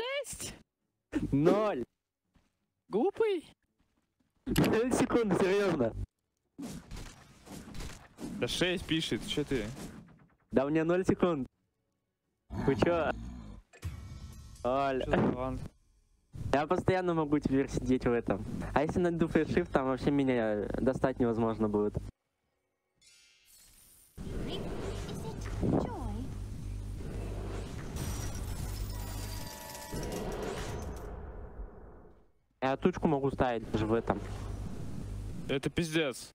Шесть? Ноль. Глупый? Ноль секунд, серьезно. Да шесть пишет, что ты? Да мне ноль секунд. Вы чё? Талант? Я постоянно могу теперь сидеть в этом. А если найду флешифт, там вообще меня достать невозможно будет. Я тучку могу ставить даже в этом. Это пиздец.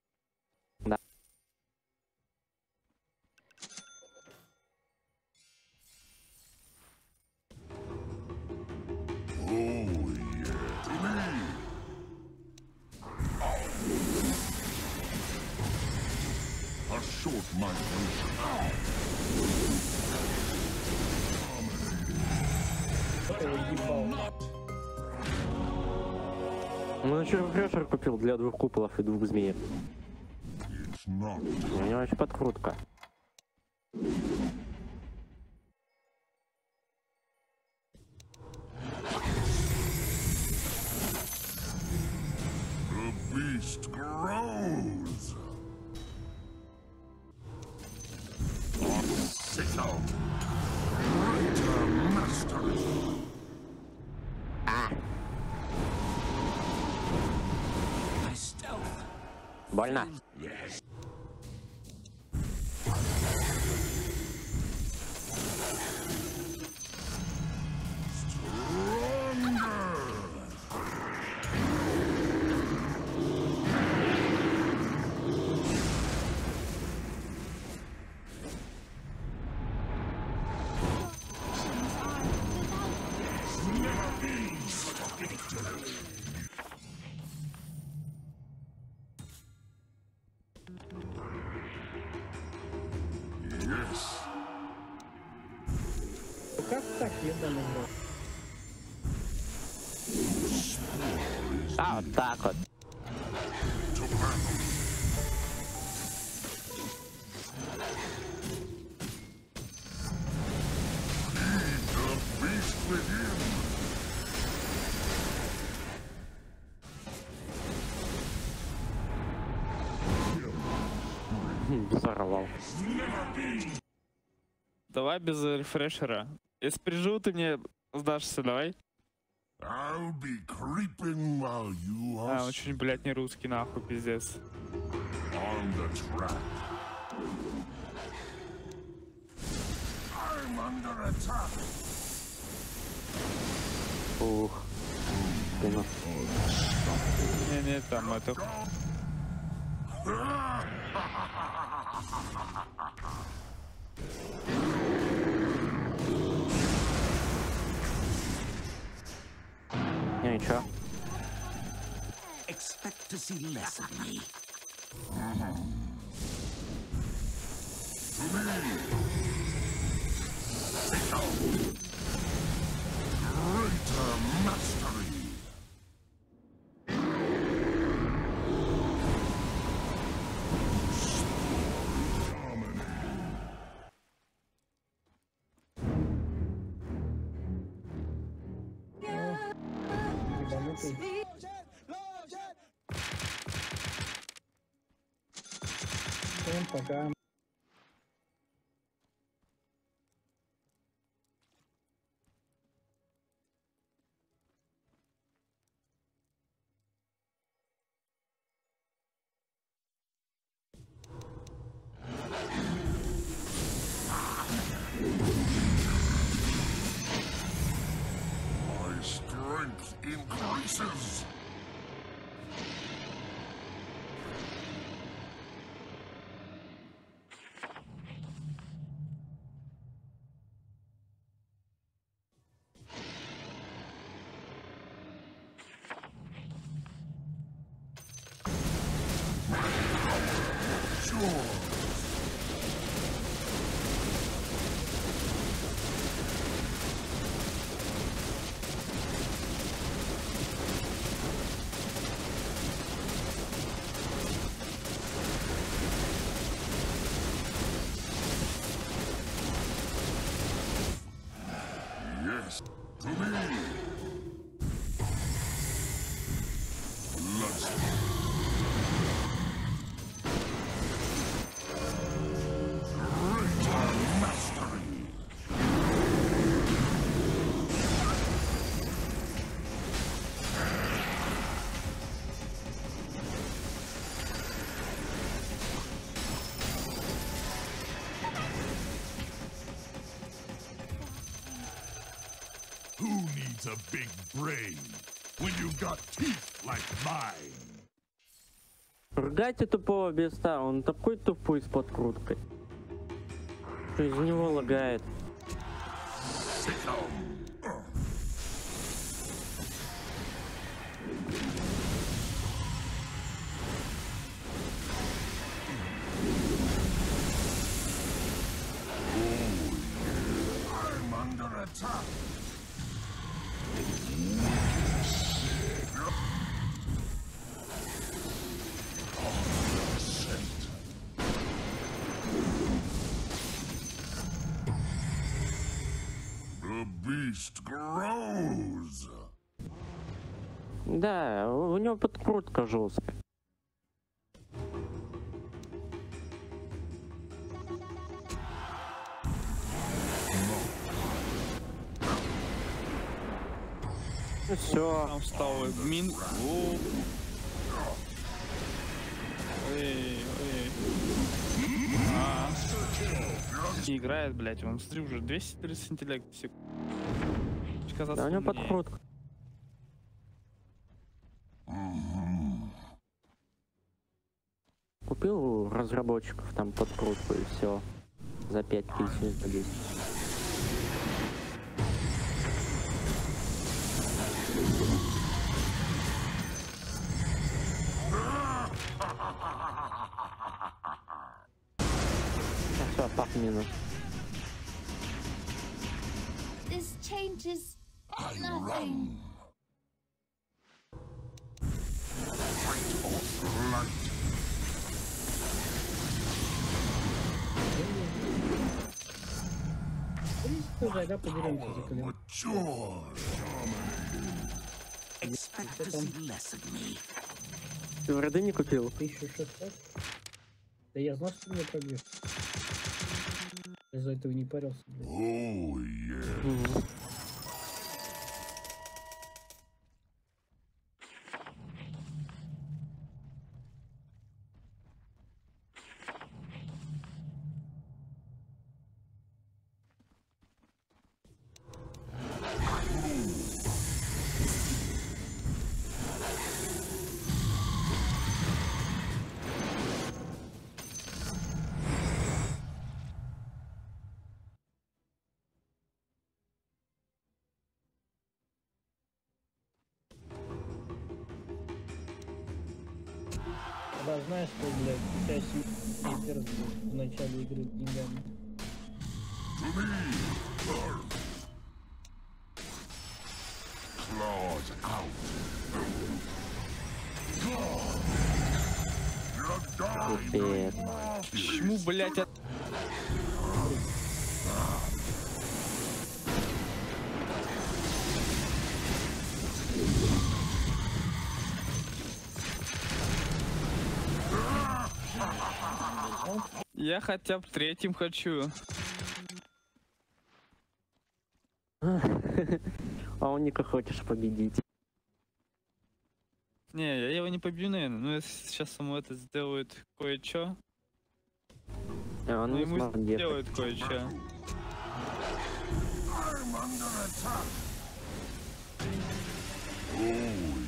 Ну, рефрешер купил для двух куполов и двух not. У него вообще подкрутка. Больно. А, вот так вот. Взорвал. Давай без рефрешера. Если приживу, ты мне сдашься, давай. I'll be creeping while you are А, он чуть, блядь, не русский, нахуй, пиздец. on the track. I'm under attack. Ух. Спину. Не-не, там это... nature. Expect to see less of me. Пока. Romanians. Romanians. Needs a big brain when you got teeth like mine? Ругайте тупого беста, он такой тупой с подкруткой. Что из него лагает. Attack. Да, у него подкрутка жесткая. Ну все. Там встал и мин. О. Эй, эй. А. Не играет, блядь, он смотри уже 230 интеллект в секунду. Казаться Да, у него подкрутка. Купил у разработчиков там подкрутку и все. За 5000 за 10. Все, минус. This changes I nothing. В принципе, зайда подеремся за колен. Mature. Expect to see less of me. Ты вроде не купил? 1600. Да я знал, что меня пробьешь. Из-за этого не парился, блядь. Oh, yeah. Да, знаешь, что, блядь, семья блядь, в начале игры деньгами. Claws out. Пипец. Почему, блядь, от... Я хотя бы третьим хочу. А у Ника хочешь победить. Не, я его не побью, наверное. Ну, если сейчас само это сделает кое-что, А он ну, не ему сделает кое-что. Oh,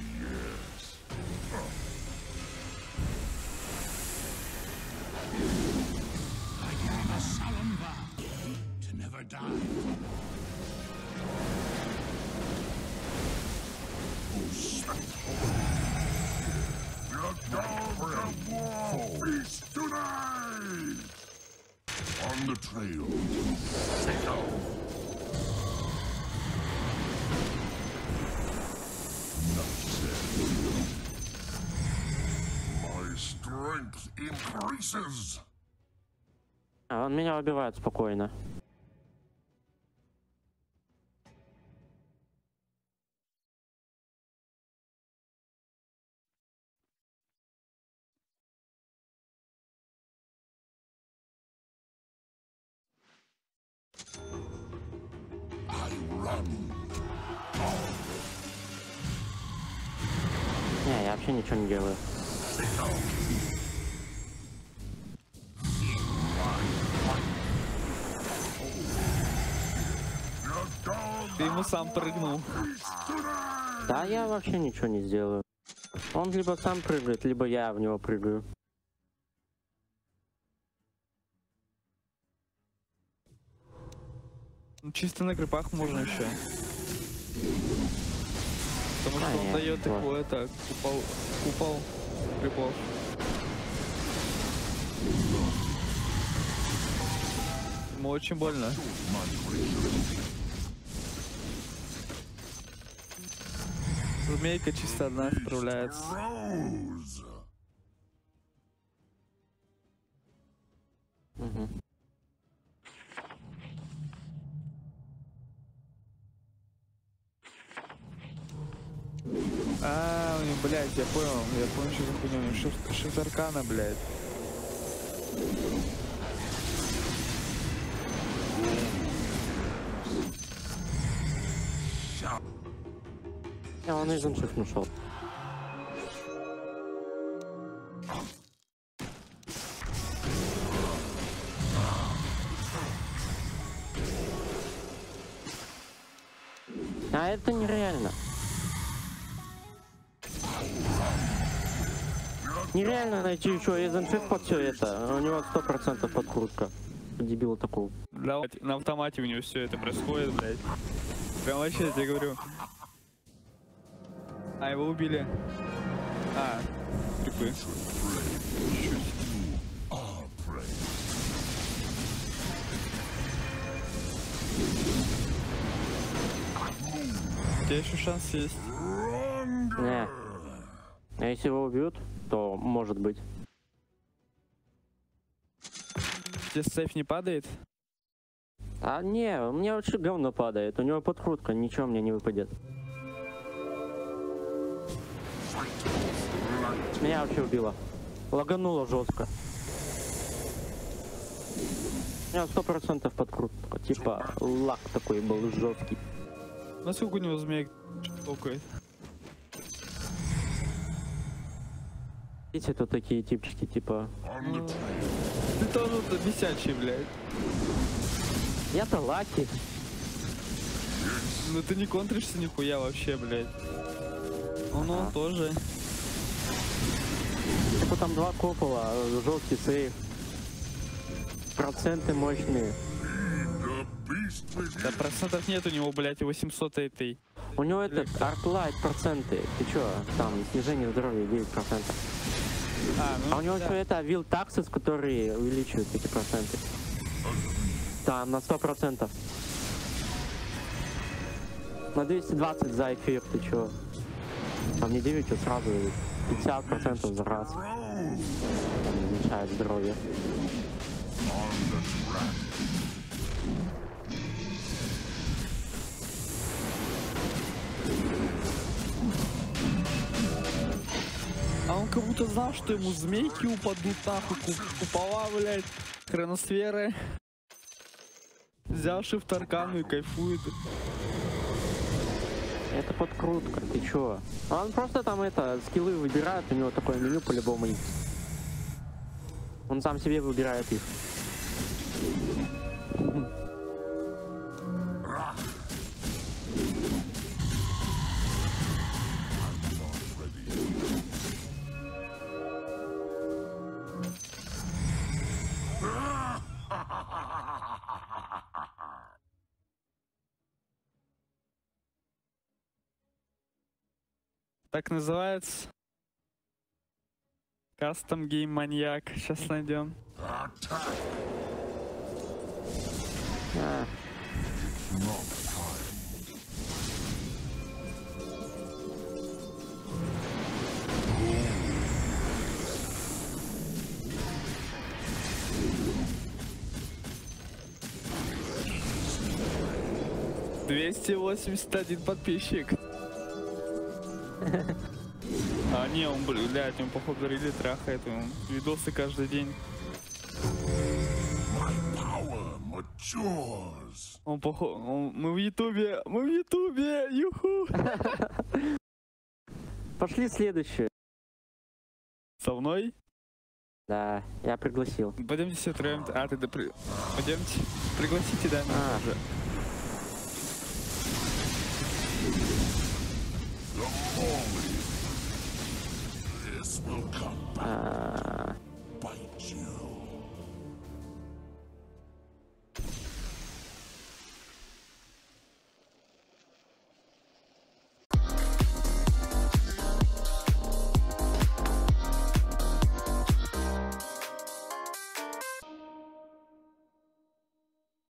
die. А он меня убивает спокойно. Не, я вообще ничего не делаю. Ты ему сам прыгнул. Да, я вообще ничего не сделаю. Он либо сам прыгает, либо я в него прыгаю. Ну, чисто на грибах можно еще. Потому А, что он нет, дает вот. такой это купол, купол грибов. Ему очень больно. Змейка чисто одна справляется. Rose. Мгм. А, у него, блядь, я понял, я понял, что за хуйня, шифт, шифт аркана, блядь. А, он из иншифт ушел. А это нереально. Нереально найти еще иншифт под все это. У него сто процентов подкрутка. Дебила такого. Да, на автомате у него все это происходит, блядь. Прям вообще, я тебе говорю. А, его убили. А, prey. У тебя еще шанс есть. Не. А если его убьют, то может быть. Тебе сейф не падает? А не, у меня вообще говно падает. У него подкрутка, ничего мне не выпадет. Меня вообще убило. Лагануло жестко. У меня сто процентов подкрутка. Типа лак такой был жесткий. Насколько у него змеек толкает? Видите, тут такие типчики, типа. Ты тоже бесячий, блядь. Я-то лаки. Ну ты не контришься нихуя вообще, блядь. Он, он тоже. Типа там два купола, жесткий сейф. Проценты мощные. Да процентов нет у него, блядь, и 800 этой. У него этот артлайт проценты. Ты чё, там снижение здоровья 9%. А, ну А у него да. еще это вил таксис, который увеличивает эти проценты. Там на 100%. На 220 за эфир, ты чё? Там не 9, а сразу 50% за раз. Там уменьшает здоровье. Он как будто знал, что ему змейки упадут нахуй, ку- купола, блядь, хроносферы. Взял шифт аркану и кайфует. Это подкрутка, ты чё? А Он просто там это, скиллы выбирает, у него такое меню по-любому есть. Он сам себе выбирает их. Так называется. Кастом гейм маньяк. Сейчас найдем. Двести восемьдесят один подписчик. А не, он, блядь, он походу рели трахает, он видосы каждый день. Он похо... он- Мы в Ютубе, мы в Ютубе, юху. Пошли следующее. Со мной? Да, я пригласил. Пойдемте все втроем. А, ты да при... Пойдемте. Пригласите, да, А. уже. This will come back to bite you.